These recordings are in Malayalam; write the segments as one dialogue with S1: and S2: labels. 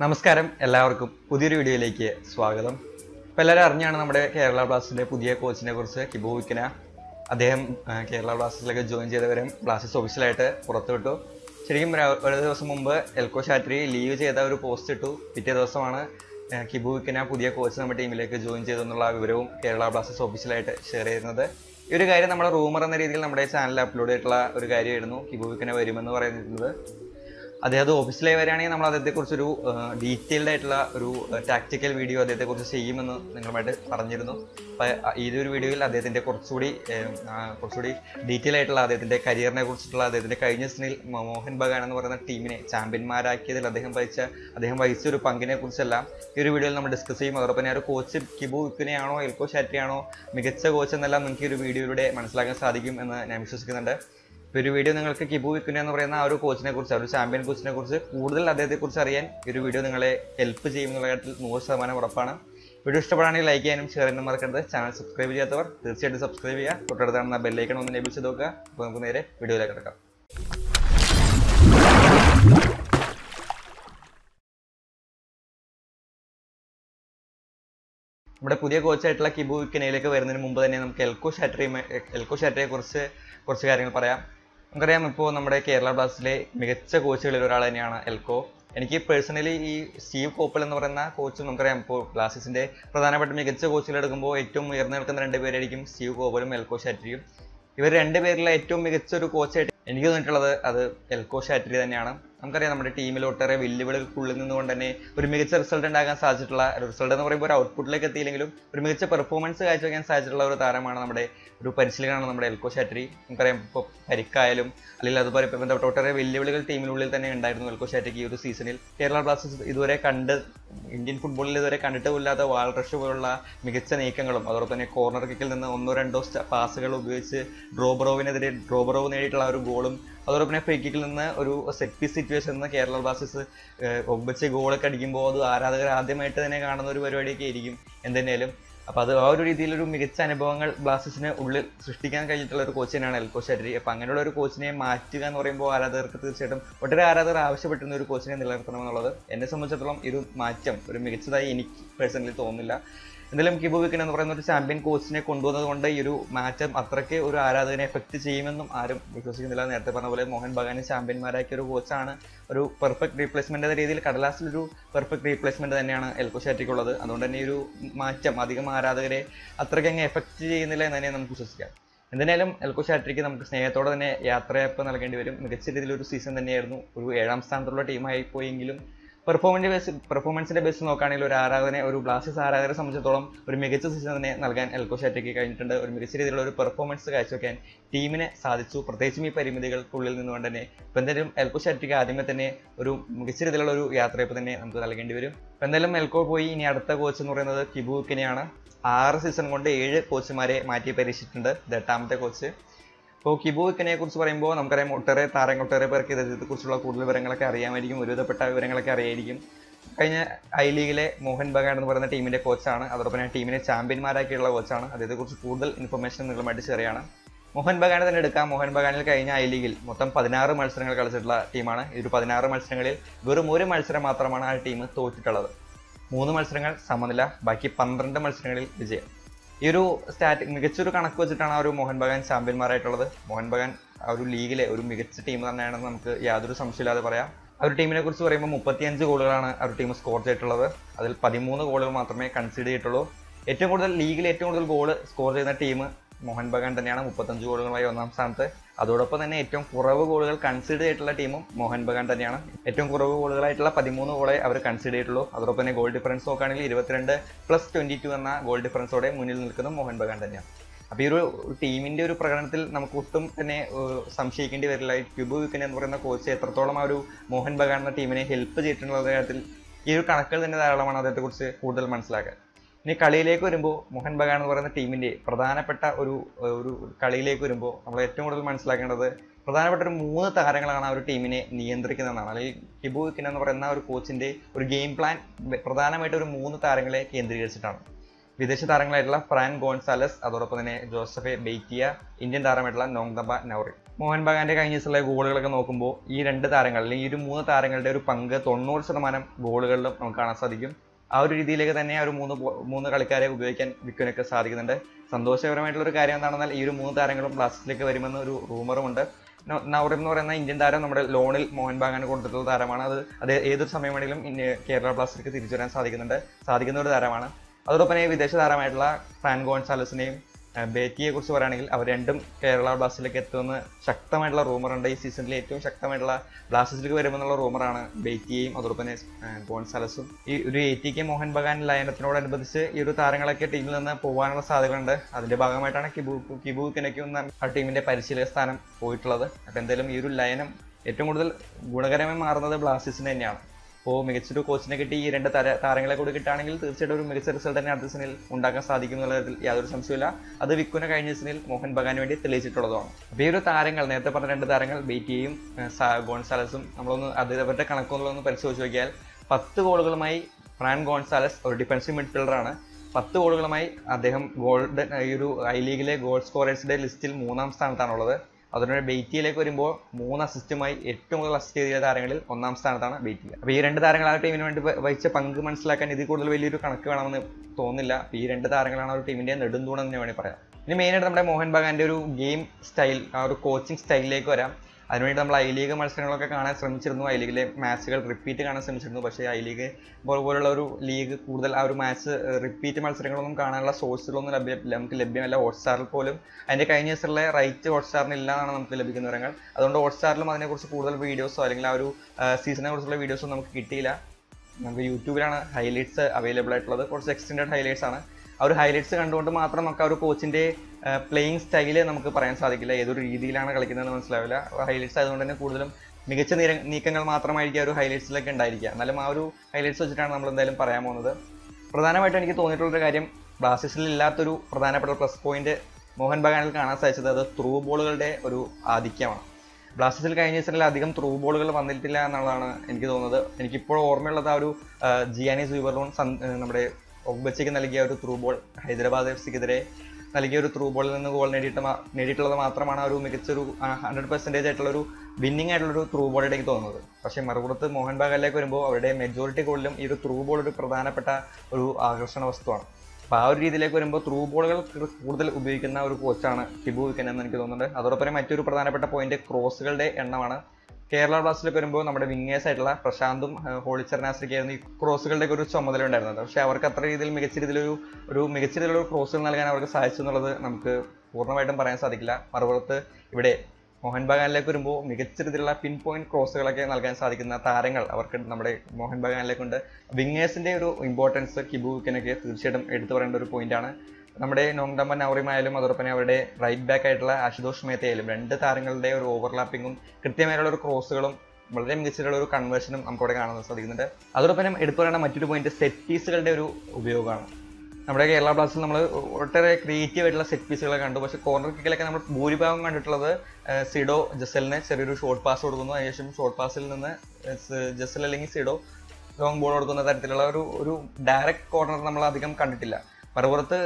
S1: നമസ്കാരം എല്ലാവർക്കും. പുതിയൊരു വീഡിയോയിലേക്ക് സ്വാഗതം. ഇപ്പോൾ എല്ലാവരും അറിഞ്ഞാണ് നമ്മുടെ കേരള ബ്ലാസ്റ്റിന്റെ പുതിയ കോച്ചിനെ കുറിച്ച് കിബു വിക്കന. അദ്ദേഹം കേരള ബ്ലാസ്റ്റേഴ്സിലേക്ക് ജോയിൻ ചെയ്തവരും ബ്ലാസ്റ്റേഴ്സ് ഒഫീഷ്യലായിട്ട് പുറത്തുവിട്ടു. ശരിക്കും ഒരു- ദിവസം മുമ്പ് എൽക്കോ ഷാത്രി ലീവ് ചെയ്ത ഒരു പോസ്റ്റ് ഇട്ടു. പിറ്റേ ദിവസമാണ് കിബു വിക്കന പുതിയ കോച്ച് നമ്മുടെ ടീമിലേക്ക് ജോയിൻ ചെയ്തെന്നുള്ള വിവരവും കേരള ബ്ലാസ്റ്റേഴ്സ് ഒഫീഷ്യലായിട്ട് ഷെയർ ചെയ്യുന്നത്. ഈ ഒരു കാര്യം നമ്മുടെ റൂമർ എന്ന രീതിയിൽ നമ്മുടെ ചാനലിൽ അപ്ലോഡ് ചെയ്തിട്ടുള്ള ഒരു കാര്യമായിരുന്നു. കിബു വിക്കന വരുമെന്ന് പറയുന്നത്. അദ്ദേഹം അത് ഓഫീസിലായി വരികയാണെങ്കിൽ നമ്മൾ അദ്ദേഹത്തെക്കുറിച്ചൊരു ഡീറ്റെയിൽഡ് ആയിട്ടുള്ള ഒരു ടാക്ടിക്കൽ വീഡിയോ അദ്ദേഹത്തെക്കുറിച്ച് ചെയ്യുമെന്ന് നിങ്ങളുമായിട്ട് പറഞ്ഞിരുന്നു. അപ്പോൾ ഈ ഒരു വീഡിയോയിൽ അദ്ദേഹത്തിന്റെ കുറച്ചുകൂടി കുറച്ചുകൂടി ഡീറ്റെയിൽ ആയിട്ടുള്ള അദ്ദേഹത്തിന്റെ കരിയറിനെ കുറിച്ചിട്ടുള്ള അദ്ദേഹത്തിന്റെ കഴിഞ്ഞ സീസണിൽ മോഹൻ ബഗാൻ എന്ന് പറയുന്ന ടീമിനെ ചാമ്പ്യന്മാരാക്കിയതിൽ അദ്ദേഹം വഹിച്ച അദ്ദേഹം വഹിച്ച ഒരു പങ്കിനെ കുറിച്ചെല്ലാം ഈ ഒരു വീഡിയോയിൽ നമ്മൾ ഡിസ്കസ് ചെയ്യും. അതോടൊപ്പം ഞാൻ ഒരു കോച്ച് കിബു വിപ്പിനെയാണോ എൽക്കോ ഷാറ്റിയാണോ മികച്ച കോച്ച് എന്നെല്ലാം നിങ്ങൾക്ക് ഈ ഒരു വീഡിയോയിലൂടെ മനസ്സിലാക്കാൻ സാധിക്കും എന്ന് ഞാൻ വിശ്വസിക്കുന്നുണ്ട്. ഇപ്പോൾ ഒരു വീഡിയോ നിങ്ങൾക്ക് കിബു വിക്കുന്നു എന്ന് പറയുന്ന ആ ഒരു കോച്ചിനെ കുറിച്ച് ആ ഒരു ചാമ്പ്യൻ കോച്ചിനെ കുറിച്ച് കൂടുതൽ അദ്ദേഹത്തെ കുറിച്ച് അറിയാൻ ഈ ഒരു വീഡിയോ നിങ്ങളെ ഹെൽപ്പ് ചെയ്യും എന്നുള്ള കാര്യത്തിൽ നൂറ് ശതമാനം ഉറപ്പാണ്. വീഡിയോ ഇഷ്ടപ്പെടുകയാണെങ്കിൽ ലൈക്ക് ചെയ്യാനും ഷെയർ ചെയ്യാനും മറക്കരുത്. ചാനൽ സബ്സ്ക്രൈബ് ചെയ്യാത്തവർ തീർച്ചയായിട്ടും സബ്സ്ക്രൈബ് ചെയ്യുക. തൊട്ടടുത്താണ് ബെല്ലൈക്കൺ ഒന്ന് ലഭിച്ചു നോക്കുക. അപ്പോൾ നമുക്ക് നേരെ വീഡിയോയിലേക്ക് കിടക്കാം. നമ്മുടെ പുതിയ കോച്ചായിട്ടുള്ള കിബു വിക്കനയിലേക്ക് വരുന്നതിന് മുമ്പ് തന്നെ നമുക്ക് എൽക്കോ ഷാറ്ററി എൽക്കോ ഷാറ്ററിയെ കുറിച്ച് കുറച്ച് കാര്യങ്ങൾ പറയാം. നമുക്കറിയാം ഇപ്പോൾ നമ്മുടെ കേരള ബ്ലാസ്റ്റിലെ മികച്ച കോച്ചുകളിൽ ഒരാൾ തന്നെയാണ് എൽക്കോ എനിക്ക് പേഴ്സണലി ഈ സ്റ്റീവ് കോപ്പൽ എന്ന് പറയുന്ന കോച്ച് നമുക്കറിയാം. ഇപ്പോൾ ബ്ലാസ്റ്റേഴ്സിന്റെ പ്രധാനപ്പെട്ട മികച്ച കോച്ചുകൾ എടുക്കുമ്പോൾ ഏറ്റവും ഉയർന്നു നിൽക്കുന്ന രണ്ട് പേരായിരിക്കും സ്റ്റീവ് കോപ്പലും എൽക്കോ ഷാറ്ററിയും ഇവർ രണ്ടുപേരിലെ ഏറ്റവും മികച്ച ഒരു കോച്ചായിട്ട് എനിക്ക് തോന്നിയിട്ടുള്ളത് അത് എൽക്കോ ഷാറ്ററി തന്നെയാണ്. നമുക്കറിയാം നമ്മുടെ ടീമിൽ ഒട്ടേറെ വെല്ലുവിളികൾക്കുള്ളിൽ നിന്നുകൊണ്ട് തന്നെ ഒരു മികച്ച റിസൾട്ട് ഉണ്ടാകാൻ സാധിച്ചിട്ടുള്ള റിസൾട്ട് എന്ന് പറയുമ്പോൾ ഒരു ഔട്ട്പുട്ടിലേക്ക് എത്തിയില്ലെങ്കിലും ഒരു മികച്ച പെർഫോമൻസ് കാഴ്ചവെക്കാൻ സാധിച്ചിട്ടുള്ള ഒരു താരമാണ് നമ്മുടെ ഒരു പരിശീലകനാണ് നമ്മുടെ എൽക്കോ ഷാറ്ററി നമുക്കറിയാം ഇപ്പോൾ പരിക്കായാലും അല്ലെങ്കിൽ അതുപോലെ ഇപ്പോൾ ബന്ധപ്പെട്ട ഒട്ടേറെ വെല്ലുവിളികൾ ടീമിനുള്ളിൽ തന്നെ ഉണ്ടായിരുന്നു എൽക്കോ ഷാറ്ററിക്ക് ഈ ഒരു സീസണിൽ കേരള ബ്ലാസ്റ്റേഴ്സ് ഇതുവരെ കണ്ട് ഇന്ത്യൻ ഫുട്ബോളിൽ ഇതുവരെ കണ്ടിട്ട് പോലാത്ത വാൾ റഷ് പോലുള്ള മികച്ച നീക്കങ്ങളും അതോടൊപ്പം തന്നെ കോർണർ കിക്കിൽ നിന്ന് ഒന്നോ രണ്ടോ പാസുകൾ ഉപയോഗിച്ച് ഡ്രോബറോവിനെതിരെ ഡ്രോബറോവ് നേടിയിട്ടുള്ള ഒരു ഗോളും അതോടൊപ്പം ഫ്രീ കിക്കിൽ നിന്ന് ഒരു സെറ്റ് പീസ് സിറ്റുവേഷൻ നിന്ന് കേരള ബ്ലാസ്റ്റേഴ്സ് ഒബ്ബച്ച് ഗോളൊക്കെ അടിക്കുമ്പോൾ അത് ആരാധകർ ആദ്യമായിട്ട് തന്നെ കാണുന്ന ഒരു പരിപാടിയൊക്കെ ആയിരിക്കും എന്തെന്നാലും അപ്പോൾ അത് ആ ഒരു രീതിയിലൊരു മികച്ച അനുഭവങ്ങൾ ബ്ലാസ്റ്റേഴ്സിന് ഉള്ളിൽ സൃഷ്ടിക്കാൻ കഴിഞ്ഞിട്ടുള്ള ഒരു കോച്ച് തന്നെയാണ് എൽക്കോ ശരി അപ്പോൾ അങ്ങനെയുള്ള ഒരു കോച്ചിനെ മാറ്റുക എന്ന് പറയുമ്പോൾ ആരാധകർക്ക് തീർച്ചയായിട്ടും ഒട്ടേറെ ആരാധകർ ആവശ്യപ്പെട്ടിരുന്ന ഒരു കോച്ചിനെ നിലനിർത്തണം എന്നുള്ളത് എന്നെ സംബന്ധിച്ചിടത്തോളം ഒരു മാറ്റം ഒരു മികച്ചതായി എനിക്ക് പേഴ്സണലി തോന്നുന്നില്ല. എന്തായാലും കിബു വിക്കൻ എന്ന് പറയുന്ന ഒരു ചാമ്പ്യൻ കോച്ചിനെ കൊണ്ടുവന്നത് കൊണ്ട് ഈ ഒരു മാറ്റം അത്രയ്ക്ക് ഒരു ആരാധകനെ എഫക്ട് ചെയ്യുമെന്നും ആരും വിശ്വസിക്കുന്നില്ല. നേരത്തെ പറഞ്ഞ പോലെ മോഹൻ ബഗാനെ ചാമ്പ്യന്മാരാക്കിയ ഒരു കോച്ചാണ് ഒരു പെർഫെക്റ്റ് റീപ്ലേസ്മെന്റ് എന്ന രീതിയിൽ കടലാസിൽ ഒരു പെർഫെക്റ്റ് റീപ്ലേസ്മെന്റ് തന്നെയാണ് എൽക്കോ ഷാറ്റിക്കുള്ളത് അതുകൊണ്ട് തന്നെ ഈ ഒരു മാറ്റം അധികം ആരാധകരെ അത്രയ്ക്ക് അങ്ങ് എഫക്ട് ചെയ്യുന്നില്ല എന്ന് തന്നെ നമുക്ക് വിശ്വസിക്കാം. എന്തായാലും എൽക്കോ ഷാട്രിക്ക് നമുക്ക് സ്നേഹത്തോടെ തന്നെ യാത്രയപ്പ് നൽകേണ്ടി വരും. മികച്ച രീതിയിലൊരു സീസൺ തന്നെയായിരുന്നു. ഒരു ഏഴാം സ്ഥാനത്തുള്ള ടീമായി പോയെങ്കിലും പെർഫോമൻസ് ബേസ് പെർഫോമൻസിന്റെ ബേസ് നോക്കുകയാണെങ്കിൽ ഒരു ആരാധനെ ഒരു ബ്ലാസ്റ്റേഴ്സ് ആരാധകരെ സംബന്ധിച്ചിടത്തോളം ഒരു മികച്ച സീസൺ തന്നെ നൽകാൻ എൽക്കോ ഷാറ്റയ്ക്ക് കഴിഞ്ഞിട്ടുണ്ട്. ഒരു മികച്ച രീതിയിലുള്ള ഒരു പെർഫോമൻസ് കാഴ്ചവെക്കാൻ ടീമിനെ സാധിച്ചു. പ്രത്യേകിച്ചും ഈ പരിമിതികൾക്കുള്ളിൽ നിന്നുകൊണ്ട് തന്നെ ഇപ്പം എന്തായാലും എൽക്കോ ഷാറ്റയ്ക്ക് ആദ്യമേ തന്നെ ഒരു മികച്ച രീതിയിലുള്ള ഒരു യാത്രയപ്പ് തന്നെ നമുക്ക് നൽകേണ്ടി വരും. ഇപ്പം എന്തായാലും എൽക്കോ പോയി ഇനി അടുത്ത കോച്ച് എന്ന് പറയുന്നത് കിബുക്കിനെയാണ് ആറ് സീസൺ കൊണ്ട് ഏഴ് കോച്ചുമാരെ മാറ്റി പരീക്ഷിച്ചിട്ടുണ്ട്. ഇത് എട്ടാമത്തെ കോച്ച് ഇപ്പോൾ കിബു വിക്കനെ കുറിച്ച് പറയുമ്പോൾ നമുക്കറിയാം ഒട്ടേറെ താരങ്ങൾ ഒട്ടേറെ പേർക്ക് ഇദ്ദേഹത്തെ കുറിച്ചുള്ള കൂടുതൽ വിവരങ്ങളൊക്കെ അറിയാമായിരിക്കും ഒരുവിധപ്പെട്ട വിവരങ്ങളൊക്കെ അറിയായിരിക്കും. കഴിഞ്ഞ ഐ ലീഗിലെ മോഹൻ ബഗാൻ എന്ന് പറയുന്ന ടീമിന്റെ കോച്ചാണ്. അതോടൊപ്പം തന്നെ ടീമിനെ ചാമ്പ്യന്മാരാക്കിയുള്ള കോച്ചാണ്. അദ്ദേഹത്തെക്കുറിച്ച് കൂടുതൽ ഇൻഫർമേഷൻ നിങ്ങളുമായിട്ട് ഷെയർ മോഹൻ ബഗാനെ തന്നെ എടുക്കാം. മോഹൻ ബഗാനിൽ കഴിഞ്ഞ ഐ ലീഗിൽ മൊത്തം പതിനാറ് മത്സരങ്ങൾ കളിച്ചിട്ടുള്ള ടീമാണ്. ഈ ഒരു പതിനാറ് മത്സരങ്ങളിൽ വെറും ഒരു മത്സരം മാത്രമാണ് ആ ടീം തോറ്റിട്ടുള്ളത്. മൂന്ന് മത്സരങ്ങൾ സമനില ബാക്കി പന്ത്രണ്ട് മത്സരങ്ങളിൽ വിജയം. ഈ ഒരു സ്റ്റാറ്റ് മികച്ചൊരു കണക്ക് വെച്ചിട്ടാണ് ആ ഒരു മോഹൻ ബഗാൻ ചാമ്പ്യന്മാരായിട്ടുള്ളത്. മോഹൻ ബഗാൻ ആ ഒരു ലീഗിലെ ഒരു മികച്ച ടീം തന്നെയാണെന്ന് നമുക്ക് യാതൊരു സംശയമില്ലാതെ പറയാം. ആ ഒരു ടീമിനെ കുറിച്ച് പറയുമ്പോൾ മുപ്പത്തിയഞ്ച് ഗോളുകളാണ് ആ ഒരു ടീം സ്കോർ ചെയ്തിട്ടുള്ളത്. അതിൽ പതിമൂന്ന് ഗോളുകൾ മാത്രമേ കൺസിഡർ ചെയ്തിട്ടുള്ളൂ. ഏറ്റവും കൂടുതൽ ലീഗിൽ ഏറ്റവും കൂടുതൽ ഗോൾ സ്കോർ ചെയ്യുന്ന ടീം മോഹൻ ബഗാൻ തന്നെയാണ് മുപ്പത്തഞ്ച് ഗോളുകളുമായി ഒന്നാം സ്ഥാനത്ത്. അതോടൊപ്പം തന്നെ ഏറ്റവും കുറവ് ഗോളുകൾ കൺസിഡർ ചെയ്തിട്ടുള്ള ടീമും മോഹൻ ബഗാൻ തന്നെയാണ്. ഏറ്റവും കുറവ് ഗോളുകളായിട്ടുള്ള പതിമൂന്ന് ഗോളെ അവർ കൺസിഡർ ചെയ്തിട്ടുള്ളൂ. അതോടൊപ്പം തന്നെ ഗോൾ ഡിഫറൻസ് നോക്കുകയാണെങ്കിൽ ഇരുപത്തിരണ്ട് പ്ലസ് ട്വന്റി ടു എന്ന ഗോൾ ഡിഫറൻസോടെ മുന്നിൽ നിൽക്കുന്ന മോഹൻ ബഗാൻ തന്നെയാണ്. അപ്പോൾ ഈ ഒരു ടീമിന്റെ ഒരു പ്രകടനത്തിൽ നമുക്ക് ഒട്ടും തന്നെ സംശയിക്കേണ്ടി വരില്ല. ക്യൂബ് വിക്കൻ എന്ന് പറയുന്ന കോച്ച് എത്രത്തോളം ആ ഒരു മോഹൻ ബഗാൻ എന്ന ടീമിനെ ഹെൽപ്പ് ചെയ്തിട്ടുള്ള കാര്യത്തിൽ ഈ ഒരു കണക്കുകൾ തന്നെ ധാരാളമാണ് അദ്ദേഹത്തെക്കുറിച്ച് കൂടുതൽ മനസ്സിലാക്കാൻ. ഇനി കളിയിലേക്ക് വരുമ്പോൾ മോഹൻ ബഗാൻ എന്ന് പറയുന്ന ടീമിന്റെ പ്രധാനപ്പെട്ട ഒരു ഒരു കളിയിലേക്ക് വരുമ്പോൾ നമ്മൾ ഏറ്റവും കൂടുതൽ മനസ്സിലാക്കേണ്ടത് പ്രധാനപ്പെട്ട ഒരു മൂന്ന് താരങ്ങളാണ് ആ ഒരു ടീമിനെ നിയന്ത്രിക്കുന്നതെന്നാണ്. അല്ലെങ്കിൽ ഹിബു കിൻ എന്ന് പറയുന്ന ഒരു കോച്ചിന്റെ ഒരു ഗെയിം പ്ലാൻ പ്രധാനമായിട്ട് ഒരു മൂന്ന് താരങ്ങളെ കേന്ദ്രീകരിച്ചിട്ടാണ്. വിദേശ താരങ്ങളായിട്ടുള്ള ഫ്രാൻ ഗോൺസാലസ് അതോടൊപ്പം തന്നെ ജോസഫെ ബെയ്റ്റിയ ഇന്ത്യൻ താരമായിട്ടുള്ള നോങ്തബ നൗറി. മോഹൻ ബഗാന്റെ കഴിഞ്ഞ ദിവസമുള്ള ഗോളുകളൊക്കെ നോക്കുമ്പോൾ ഈ രണ്ട് താരങ്ങൾ അല്ലെങ്കിൽ ഈ ഒരു മൂന്ന് താരങ്ങളുടെ ഒരു പങ്ക് തൊണ്ണൂറ് ശതമാനം ഗോളുകളിലും നമുക്ക് കാണാൻ സാധിക്കും. ആ ഒരു രീതിയിലേക്ക് തന്നെ ആ ഒരു മൂന്ന് മൂന്ന് കളിക്കാരെ ഉപയോഗിക്കാൻ വിക്കുനൊക്കെ സാധിക്കുന്നുണ്ട്. സന്തോഷകരമായിട്ടുള്ള ഒരു കാര്യം എന്താണെന്നാൽ ഈ ഒരു മൂന്ന് താരങ്ങളും ബ്ലാസ്റ്റേഴ്സിലേക്ക് വരുമെന്ന് ഒരു റൂമറുമുണ്ട് നൗറിം എന്ന് പറയുന്ന ഇന്ത്യൻ താരം നമ്മുടെ ലോണിൽ മോഹൻ ബഗാന് കൊടുത്തിട്ടുള്ള താരമാണ്. അത് അത് ഏതൊരു സമയം വേണമെങ്കിലും കേരള ബ്ലാസ്റ്റേഴ്സിലേക്ക് തിരിച്ചു വരാൻ സാധിക്കുന്നുണ്ട്. സാധിക്കുന്ന ഒരു താരമാണ്. അതോടൊപ്പം വിദേശ താരമായിട്ടുള്ള ഫ്രാൻ ഗോൺസാലസിനെയും ബേറ്റിയെ കുറിച്ച് പറയുകയാണെങ്കിൽ അവർ രണ്ടും കേരള ബ്ലാസ്റ്റേഴ്സിലേക്ക് എത്തുമെന്ന് ശക്തമായിട്ടുള്ള റൂമറുണ്ട് ഈ സീസണിലെ ഏറ്റവും ശക്തമായിട്ടുള്ള ബ്ലാസ്റ്റേഴ്സിലേക്ക് വരുമെന്നുള്ള റൂമറാണ് ബേറ്റിയെയും അതോടൊപ്പം തന്നെ ഗോൺസാലസും. ഈ ഒരു A T K Mohun Bagan ലയനത്തിനോടനുബന്ധിച്ച് ഈ ഒരു താരങ്ങളൊക്കെ ടീമിൽ നിന്ന് പോകാനുള്ള സാധ്യതകളുണ്ട്. അതിന്റെ ഭാഗമായിട്ടാണ് കിബു കിബു കിനയ്ക്കും ആ ടീമിന്റെ പരിശീലക സ്ഥാനം പോയിട്ടുള്ളത്. അപ്പോൾ എന്തായാലും ഈ ഒരു ലയനം ഏറ്റവും കൂടുതൽ ഗുണകരമായി മാറുന്നത് ബ്ലാസ്റ്റേഴ്സിന് തന്നെയാണ്. അപ്പോൾ മികച്ചൊരു കോച്ചിനെ കിട്ടി ഈ രണ്ട് താര താരങ്ങളെ കൂടി കിട്ടുകയാണെങ്കിൽ തീർച്ചയായിട്ടും ഒരു മികച്ച റിസൾട്ട് തന്നെ അടുത്ത സീനിൽ ഉണ്ടാക്കാൻ സാധിക്കും എന്നുള്ളതിൽ യാതൊരു സംശയമില്ല അത് വിക്കുന കഴിഞ്ഞ സീനിൽ മോഹൻ ബഗാന് വേണ്ടി തെളിയിച്ചിട്ടുള്ളതാണ്. അപ്പോൾ ഈ ഒരു താരങ്ങൾ നേരത്തെ പറഞ്ഞ രണ്ട് താരങ്ങൾ ബേറ്റിയും ഗോൺസാലസും നമ്മളൊന്ന് അത് അവരുടെ കണക്കൊന്നുള്ളൊന്ന് പരിശോധിച്ച് നോക്കിയാൽ പത്ത് ഗോളുകളുമായി ഫ്രാൻ ഗോൺസാലസ് ഒരു ഡിഫൻസീവ് മിഡ്ഫീൽഡറാണ് പത്ത് ഗോളുകളുമായി അദ്ദേഹം ഗോൾഡ് ഈ ഒരു ഐ ലീഗിലെ ഗോൾ സ്കോറേഴ്സിന്റെ ലിസ്റ്റിൽ മൂന്നാം സ്ഥാനത്താണുള്ളത്. അതുകൊണ്ട് ബെയ്റ്റിയിലേക്ക് വരുമ്പോൾ മൂന്ന് അസിസ്റ്റുമായി ഏറ്റവും കൂടുതൽ അസിസ്റ്റ് ചെയ്ത താരങ്ങളിൽ ഒന്നാം സ്ഥാനത്താണ് ബെയ്റ്റിയ അപ്പോൾ ഈ രണ്ട് താരങ്ങൾ ആ ടീമിന് വേണ്ടി വഹിച്ച പങ്ക് മനസ്സിലാക്കാൻ ഇതിൽ കൂടുതൽ വലിയൊരു കണക്ക് വേണമെന്ന് തോന്നില്ല ഈ രണ്ട് താരങ്ങളാണ് ഒരു ടീമിന്റെ നെടുന്തൂണെന്ന് വേണമെങ്കിൽ പറയാം. ഇനി മെയിനായിട്ട് നമ്മുടെ മോഹൻ ബഗാന്റെ ഒരു ഗെയിം സ്റ്റൈൽ ആ ഒരു കോച്ചിങ് സ്റ്റൈലിലേക്ക് വരാം. അതിനുവേണ്ടി നമ്മൾ ഐ ലീഗ് മത്സരങ്ങളൊക്കെ കാണാൻ ശ്രമിച്ചിരുന്നു. ഐ ലീഗിലെ മാച്ചുകൾ റിപ്പീറ്റ് കാണാൻ ശ്രമിച്ചിരുന്നു. പക്ഷേ ഐ ലീഗ് പോലെ പോലുള്ള ഒരു ലീഗ് കൂടുതൽ ആ ഒരു മാച്ച് റിപ്പീറ്റ് മത്സരങ്ങളൊന്നും കാണാനുള്ള സോഴ്സുകളൊന്നും ലഭ്യ നമുക്ക് ലഭ്യമല്ല. ഹോട്ട്സ്റ്റാറിൽ പോലും അതിന്റെ കഴിഞ്ഞ ദിവസത്തിലെ റൈറ്റ് ഹോട്ട്സ്റ്റാറിന് ഇല്ല നമുക്ക് ലഭിക്കുന്ന വിവരങ്ങൾ. അതുകൊണ്ട് ഹോട്ട്സ്റ്റാറിലും അതിനെക്കുറിച്ച് കൂടുതൽ വീഡിയോസോ അല്ലെങ്കിൽ ആ ഒരു സീസണിനെ കുറിച്ചുള്ള വീഡിയോസോ നമുക്ക് കിട്ടിയില്ല. നമുക്ക് യൂട്യൂബിലാണ് ഹൈലൈറ്റ്സ് അവൈലബിൾ ആയിട്ടുള്ളത്. കുറച്ച് എക്സ്റ്റെൻഡ് ഹൈലൈറ്റ്സ് ആണ്. ആ ഒരു ഹൈലൈറ്റ്സ് കണ്ടുകൊണ്ട് മാത്രം നമുക്ക് ആ ഒരു കോച്ചിന്റെ പ്ലേയിങ് സ്റ്റൈൽ നമുക്ക് പറയാൻ സാധിക്കില്ല. ഏതൊരു രീതിയിലാണ് കളിക്കുന്നതെന്ന് മനസ്സിലാവില്ല. ഹൈലൈറ്റ്സ് ആയതുകൊണ്ട് തന്നെ കൂടുതലും മികച്ച നീക്കങ്ങൾ മാത്രമായിരിക്കും ആ ഒരു ഹൈലൈറ്റ്സിലൊക്കെ ഉണ്ടായിരിക്കുക. എന്നാലും ആ ഒരു ഹൈലൈറ്റ്സ് വെച്ചിട്ടാണ് നമ്മൾ എന്തായാലും പറയാൻ പോകുന്നത്. പ്രധാനമായിട്ട് എനിക്ക് തോന്നിയിട്ടുള്ളൊരു കാര്യം ബ്ലാസ്റ്റേഴ്സിൽ ഇല്ലാത്തൊരു പ്രധാനപ്പെട്ട പ്ലസ് പോയിന്റ് മോഹൻ ബഗാനിൽ കാണാൻ സാധിച്ചത് അത് ത്രൂ ബോളുകളുടെ ഒരു ആധിക്യമാണ്. ബ്ലാസ്റ്റേഴ്സിൽ കഴിഞ്ഞ സീസണിൽ അധികം ത്രൂ ബോളുകൾ വന്നിട്ടില്ല എന്നുള്ളതാണ് എനിക്ക് തോന്നുന്നത്. എനിക്കിപ്പോൾ ഓർമ്മയുള്ളത് ആ ഒരു ജിയാനി സൂബർലോൺ നമ്മുടെ ഒബ്ബച്ചയ്ക്ക് നൽകിയ ഒരു ത്രൂ ബോൾ ഹൈദരാബാദ് എഫ് സിക്കെതിരെ നൽകിയ ഒരു ത്രൂ ബോളിൽ നിന്ന് ഗോൾ നേടിയിട്ട് നേടിയിട്ടുള്ളത് മാത്രമാണ് ഒരു മികച്ചൊരു ഹൺഡ്രഡ് പെർസെന്റേജ് ആയിട്ടുള്ള ഒരു വിന്നിംഗ് ആയിട്ടുള്ള ഒരു ത്രൂ ബോൾ എനിക്ക് തോന്നുന്നത്. പക്ഷേ മറുപുറത്ത് മോഹൻ ബാഗാലിലേക്ക് വരുമ്പോൾ അവരുടെ മെജോറിറ്റി ഗോളിലും ഈ ഒരു ത്രൂ ബോൾ ഒരു പ്രധാനപ്പെട്ട ഒരു ആകർഷണ വസ്തുവാണ്. അപ്പോൾ ആ ഒരു രീതിയിലേക്ക് വരുമ്പോൾ ത്രൂ ബോളുകൾ കൂടുതൽ ഉപയോഗിക്കുന്ന ഒരു കോച്ചാണ് ടിബു വിക്കൻ എന്ന് എനിക്ക് തോന്നുന്നുണ്ട്. അതോടൊപ്പം മറ്റൊരു പ്രധാനപ്പെട്ട പോയിന്റ് ക്രോസുകളുടെ എണ്ണമാണ് കേരള ബ്ലാസ്റ്റേഴ്സിലേക്ക് വരുമ്പോൾ നമ്മുടെ വിങ്ങേഴ്സ് ആയിട്ടുള്ള പ്രശാന്തും ഹോളിച്ചറിനാസ്ട്രിക്ക് ആയിരുന്നു ഈ ക്രോസുകളുടെ ഒരു ചുമതല ഉണ്ടായിരുന്നത്. പക്ഷേ അവർക്ക് അത്ര രീതിയിൽ മികച്ച രീതിയിലൊരു ഒരു മികച്ച രീതിയിലുള്ള ക്രോസുകൾ നൽകാൻ അവർക്ക് സാധിച്ചു എന്നുള്ളത് നമുക്ക് പൂർണമായിട്ടും പറയാൻ സാധിക്കില്ല. മറുപുറത്ത് ഇവിടെ മോഹൻ ബഗാനിലേക്ക് വരുമ്പോൾ മികച്ച രീതിയിലുള്ള പിൻ പോയിന്റ് ക്രോസുകളൊക്കെ നൽകാൻ സാധിക്കുന്ന താരങ്ങൾ അവർക്ക് നമ്മുടെ മോഹൻ ബഗാനിലേക്കുണ്ട് വിങ്ങേഴ്സിന്റെ ഒരു ഇമ്പോർട്ടൻസ് കിബുക്കിനൊക്കെ തീർച്ചയായിട്ടും എടുത്തു പറയേണ്ട ഒരു പോയിന്റാണ് നമ്മുടെ നോങ്ഡമ്മ നൗറിമായാലും അതോടൊപ്പം അവരുടെ റൈറ്റ് ബാക്ക് ആയിട്ടുള്ള ആശുതോഷ് മേത്തയായാലും രണ്ട് താരങ്ങളുടെ ഒരു ഓവർലാപ്പിങ്ങും കൃത്യമായിട്ടുള്ള ഒരു ക്രോസുകളും വളരെ മികച്ചിട്ടുള്ള ഒരു കൺവേർഷനും നമുക്കവിടെ കാണാൻ സാധിക്കുന്നുണ്ട്. അതോടൊപ്പം എടുത്തു പറയേണ്ട മറ്റൊരു പോയിന്റ് സെറ്റ് പീസുകളുടെ ഒരു ഉപയോഗമാണ്. നമ്മുടെ കേരള ബ്ലാസ്റ്റിൽ നമ്മൾ ഒട്ടേറെ ക്രിയേറ്റീവ് ആയിട്ടുള്ള സെറ്റ് പീസുകളെ കണ്ടു. പക്ഷേ കോർണർ കിക്കിലൊക്കെ നമ്മൾ ഭൂരിഭാഗം കണ്ടിട്ടുള്ളത് സിഡോ ജസലിന് ചെറിയൊരു ഷോർട്ട് പാസ് കൊടുക്കുന്നു. അതിനുശേഷം ഷോർട്ട് പാസിൽ നിന്ന് ജസൽ അല്ലെങ്കിൽ സിഡോ ലോങ് ബോൾ കൊടുക്കുന്ന തരത്തിലുള്ള ഒരു ഒരു ഡയറക്റ്റ് കോർണർ നമ്മൾ അധികം കണ്ടിട്ടില്ല. മറുപുറത്ത്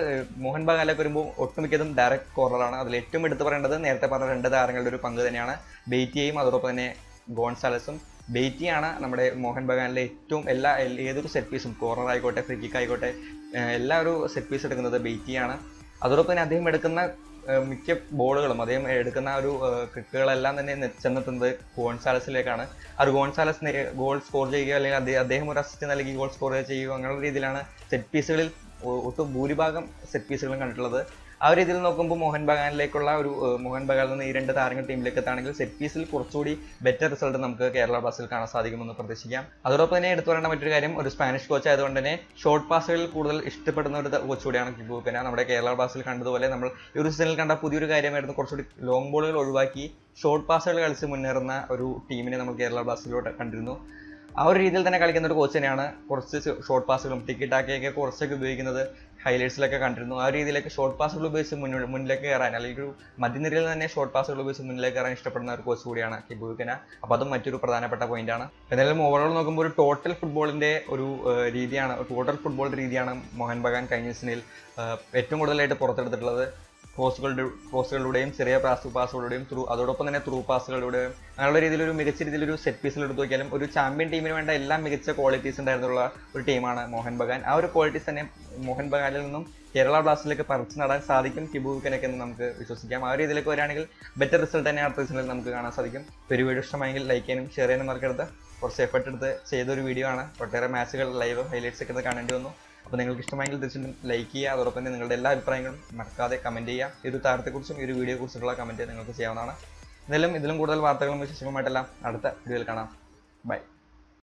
S1: മോഹൻ ബഗാനിലേക്ക് വരുമ്പോൾ ഒട്ടുമിക്കതും ഡയറക്റ്റ് കോർണറാണ് അതിൽ ഏറ്റവും എടുത്തു പറയേണ്ടത് നേരത്തെ പറഞ്ഞ രണ്ട് താരങ്ങളുടെ ഒരു പങ്ക് തന്നെയാണ് ബെയ്റ്റിയെയും അതോടൊപ്പം തന്നെ ഗോൺസാലസും. ബെയ്റ്റിയാണ് നമ്മുടെ മോഹൻ ബഗാനിലെ ഏറ്റവും എല്ലാ ഏതൊരു സെറ്റ് പീസും കോർണർ ആയിക്കോട്ടെ ഫ്രീ കിക്ക് ആയിക്കോട്ടെ എല്ലാ ഒരു സെറ്റ് പീസ് എടുക്കുന്നത് ബെയ്റ്റിയാണ് അതോടൊപ്പം തന്നെ അദ്ദേഹം എടുക്കുന്ന മിക്ക ബോളുകളും അദ്ദേഹം എടുക്കുന്ന ഒരു കിക്കുകളെല്ലാം തന്നെ ചെന്നെത്തുന്നത് ഗോൺസാലസിലേക്കാണ്. ആ ഒരു ഗോൺസാലസ് ഗോൾ സ്കോർ ചെയ്യുക അല്ലെങ്കിൽ അദ്ദേഹം ഒരു അസിസ്റ്റ് നൽകി ഗോൾ സ്കോർ ചെയ്യുക അങ്ങനെയുള്ള രീതിയിലാണ് സെറ്റ് പീസുകളിൽ ഒട്ടും ഭൂരിഭാഗം സെറ്റ് പീസുകളും കണ്ടിട്ടുള്ളത്. ആ ഒരു രീതിയിൽ നോക്കുമ്പോൾ മോഹൻ ബഗാനിലേക്കുള്ള ഒരു മോഹൻ ബഗാനിൽ നിന്ന് ഈ രണ്ട് താരങ്ങൾ ടീമിലേക്ക് എത്താണെങ്കിൽ സെറ്റ് പീസിൽ കുറച്ചുകൂടി ബെറ്റർ റിസൾട്ട് നമുക്ക് കേരള ബ്ലാസ്റ്റിൽ കാണാൻ സാധിക്കുമെന്ന് പ്രതീക്ഷിക്കാം. അതോടൊപ്പം തന്നെ എടുത്തു പറയേണ്ട മറ്റൊരു കാര്യം ഒരു സ്പാനിഷ് കോച്ച് ആയതുകൊണ്ട് തന്നെ ഷോർട്ട് പാസുകളിൽ കൂടുതൽ ഇഷ്ടപ്പെടുന്ന ഒരു കോച്ച് കൂടിയാണ് കിബൂക്കന നമ്മുടെ കേരള ബ്ലാസ്റ്റിൽ കണ്ടതുപോലെ നമ്മൾ ഈ ഒരു സീസണിൽ കണ്ട പുതിയൊരു കാര്യമായിരുന്നു കുറച്ചുകൂടി ലോങ് ബോളുകൾ ഒഴിവാക്കി ഷോർട്ട് പാസുകൾ കളിച്ച് മുന്നേറുന്ന ഒരു ടീമിനെ നമ്മൾ കേരള ബ്ലാസ്റ്റിലോട്ട് കണ്ടിരുന്നു. ആ ഒരു രീതിയിൽ തന്നെ കളിക്കുന്ന ഒരു കോച്ച് തന്നെയാണ്. കുറച്ച് ഷോർട്ട് പാസുകളും ടിക്കി ടാക്കിയൊക്കെ കുറച്ചൊക്കെ ഉപയോഗിക്കുന്നത് ഹൈലൈറ്റ്സിലൊക്കെ കണ്ടിരുന്നു. ആ രീതിയിലേക്ക് ഷോർട്ട് പാസുകൾ ഉപയോഗിച്ച് മുന്നിൽ മുന്നിലേക്ക് കയറാൻ അല്ലെങ്കിൽ ഒരു മധ്യനിരയിൽ തന്നെ ഷോർട്ട് പാസുകൾ ഉപയോഗിച്ച് മുന്നിലേക്ക് കയറാൻ ഇഷ്ടപ്പെടുന്ന ഒരു കോച്ച് കൂടിയാണ് കിബുവിക്കന അപ്പോൾ അതും മറ്റൊരു പ്രധാനപ്പെട്ട പോയിന്റാണ് എന്തായാലും ഓവറോൾ നോക്കുമ്പോൾ ഒരു ടോട്ടൽ ഫുട്ബോളിന്റെ ഒരു രീതിയാണ് ടോട്ടൽ ഫുട്ബോൾ രീതിയാണ് മോഹൻ ബഗാൻ കഴിഞ്ഞ സീസണിൽ ഏറ്റവും കൂടുതലായിട്ട് പുറത്തെടുത്തിട്ടുള്ളത്. ക്രോസുകളുടെ ക്രോസുകളിലൂടെയും ചെറിയ പാസ് പാസുകളുടെയും ത്രൂ അതോടൊപ്പം തന്നെ ത്രൂ പാസുകളിലൂടെയും അങ്ങനെയുള്ള രീതിയിൽ ഒരു മികച്ച രീതിയിൽ ഒരു സെറ്റ് പീസിൽ എടുത്തു നോക്കിയാലും ഒരു ചാമ്പ്യൻ ടീമിന് വേണ്ട എല്ലാ മികച്ച ക്വാളിറ്റീസ് ഉണ്ടായിരുന്നുള്ള ഒരു ടീമാണ് മോഹൻ ബഗാൻ. ആ ഒരു ക്വാളിറ്റീസ് തന്നെ മോഹൻ ബഗാനിൽ നിന്നും കേരള ബ്ലാസ്റ്റിലേക്ക് പറിച്ചു നടാൻ സാധിക്കും കിബുവിക്കനൊക്കെ എന്ന് നമുക്ക് വിശ്വസിക്കാം. ആ ഒരു രീതിയിലേക്ക് വരികയാണെങ്കിൽ ബെറ്റർ റിസൾട്ട് തന്നെ അടുത്ത സീസണിൽ നമുക്ക് കാണാൻ സാധിക്കും. ഒരു വീഡിയോ ഇഷ്ടമായെങ്കിൽ ലൈക്ക് ചെയ്യാനും ഷെയർ ചെയ്യാനും മറക്കരുത്. കുറച്ച് എഫർട്ട് എടുത്ത് ചെയ്തൊരു വീഡിയോ ആണ്. ഒട്ടേറെ മാച്ചുകൾ ലൈവ് ഹൈലൈറ്റ്സ് ഒക്കെ കാണേണ്ടി വന്നു. അപ്പോൾ നിങ്ങൾക്ക് ഇഷ്ടമായെങ്കിൽ തീർച്ചയായിട്ടും ലൈക്ക് ചെയ്യുക. അതോടൊപ്പം തന്നെ നിങ്ങളുടെ എല്ലാ അഭിപ്രായങ്ങളും മറക്കാതെ കമന്റ് ചെയ്യുക. ഈ ഒരു താരത്തെക്കുറിച്ചും ഈ ഒരു കുറിച്ചുള്ള കമന്റ് നിങ്ങൾക്ക് ചെയ്യാവുന്നതാണ്. എന്തായാലും ഇതിലും കൂടുതൽ വാർത്തകളും വിശേഷങ്ങളുമായിട്ടെല്ലാം അടുത്ത വീഡിയോയിൽ കാണാം. ബൈ